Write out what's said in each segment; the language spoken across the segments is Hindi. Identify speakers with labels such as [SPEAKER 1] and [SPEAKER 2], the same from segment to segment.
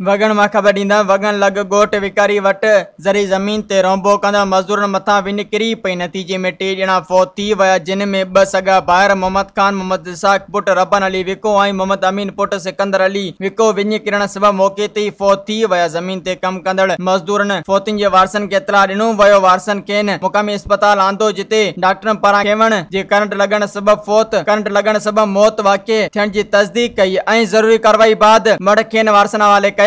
[SPEAKER 1] वगण माँ ख़बर ॾींदा वगण लॻ विकारी वटि। ज़री ज़मीन ते रोंबो कंदा मज़दूरनि मथां विञ किरी पई। नतीजे में टे ॼणा फौत थी विया, जिन में ॿ सॻा भाइर मोहम्मद ख़ान, मोहम्मद इसाक पुटु रबन अली विको ऐं मोहम्मद अमीन पुटु सिकंदर अली विको विञ किरण सबबि मौक़े ते फौत थी विया। ज़मीन ते कमु कंदड़ मज़दूरनि फौतुनि जे वारसनि खे इतला ॾिनो, वियो वारसनि खेनि मुक़ामी अस्पताल आंदो जिते डॉक्टरनि पारां केवण जे करंट लॻण सबबि फौत, करंट लॻण सबबि मौत वाक़े थियण जी तस्दीक कई ऐं ज़रूरी कार्रवाई बाद मड़ खेनि वारसनि हवाले कया।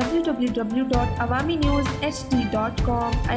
[SPEAKER 2] www.awamiNewsHD.com